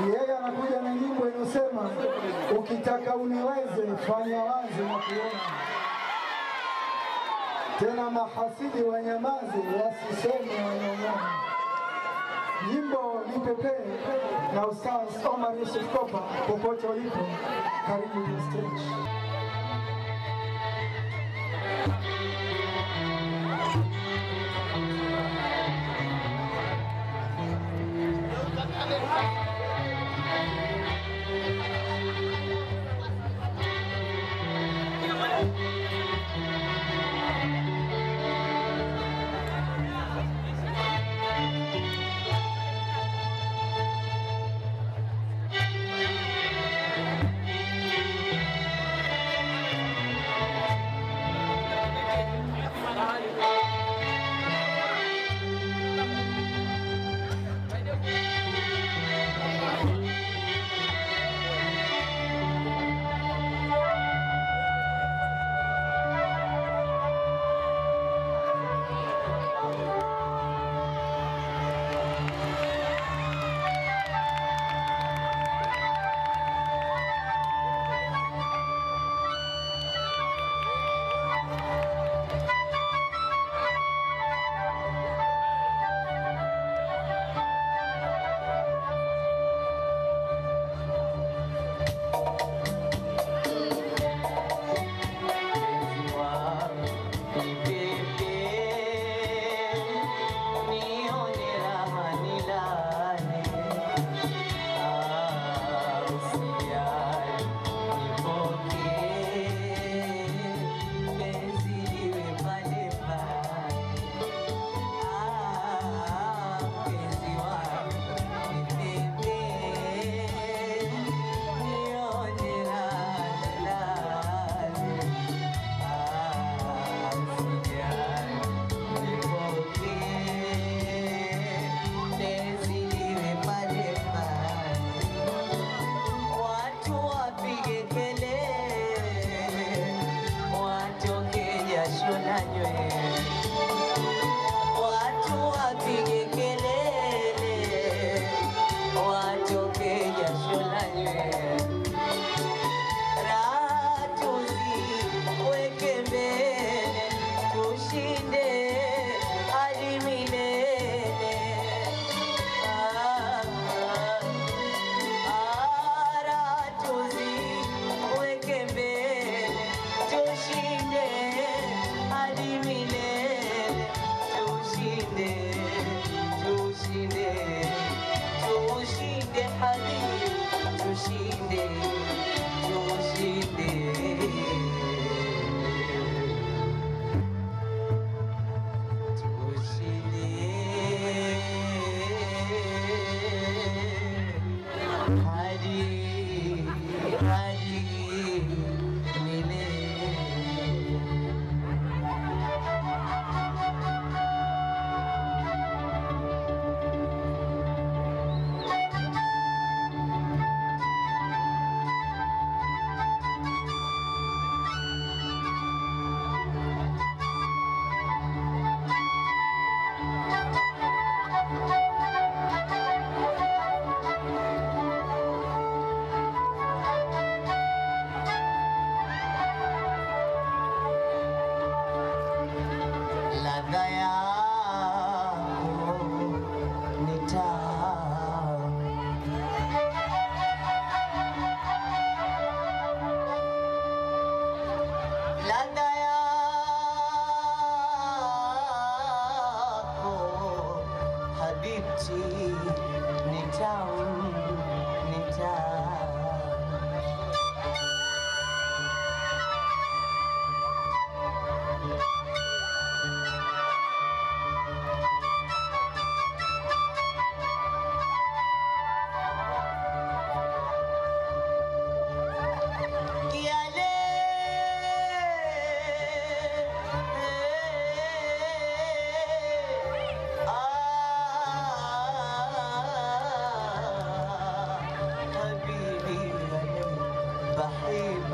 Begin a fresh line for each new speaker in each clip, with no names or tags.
Yeye anakuja na nyimbo inayosema ukitaka uniweze fanya wazi na kuona tena, mahasidi wanyamaze, wasiseme wanyong'ona. Nyimbo nipepee na Ustaz Omar Yusuf Kopa, popote ulipo, karibu stage.
Ah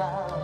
吧。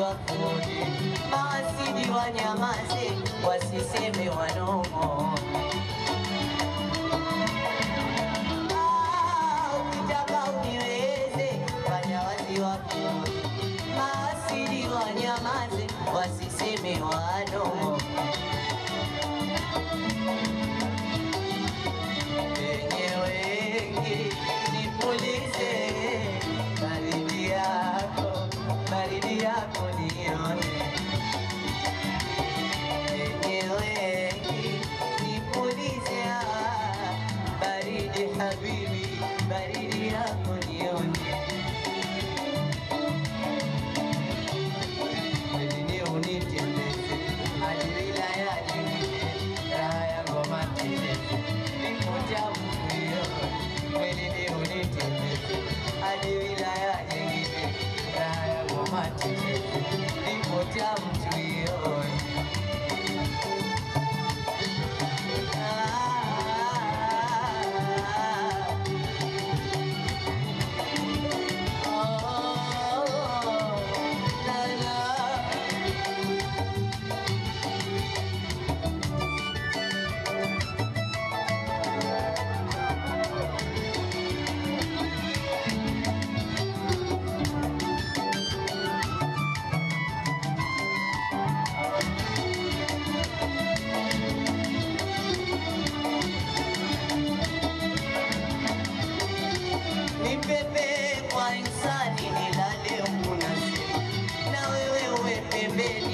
Wakuone, mawasidi wanyamaze, wasiseme wanomo. Amen.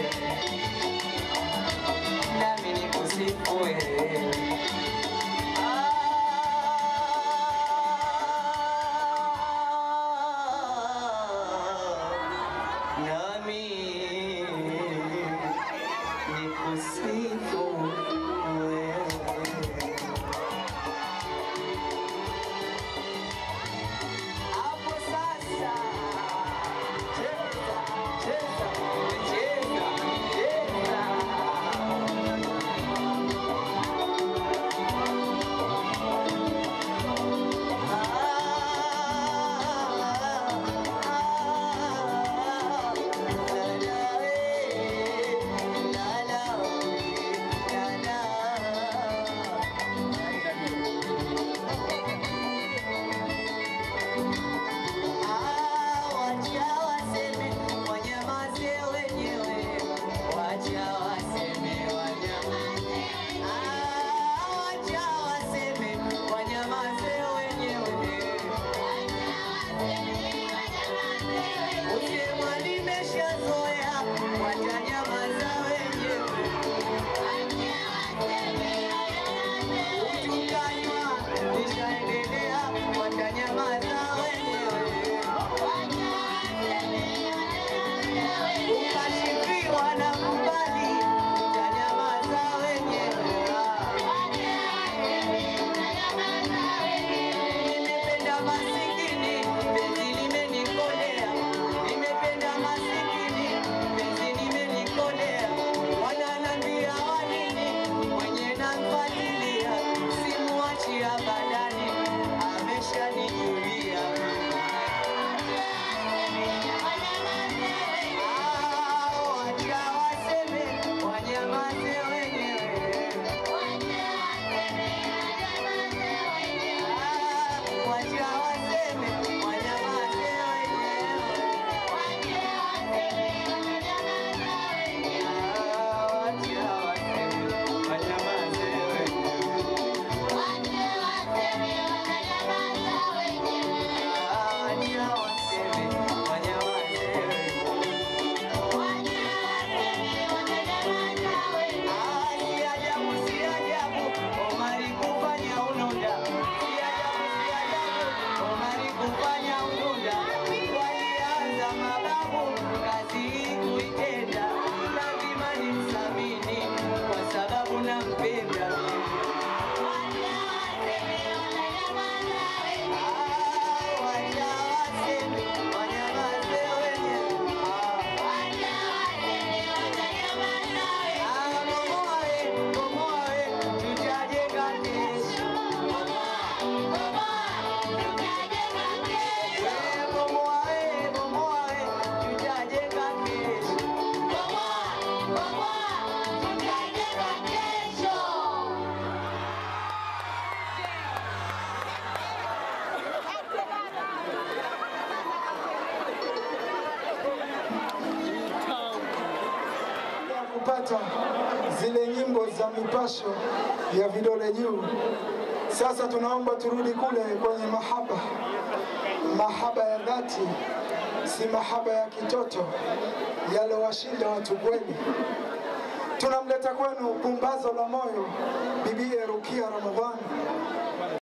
nikusifu
kupata zile nyimbo za mipasho ya vidole juu. Sasa tunaomba turudi kule kwenye mahaba, mahaba ya dhati, si mahaba ya kitoto yalowashinda watu kweli. Tunamleta kwenu pumbazo la moyo, bibie Rukia Ramadhani.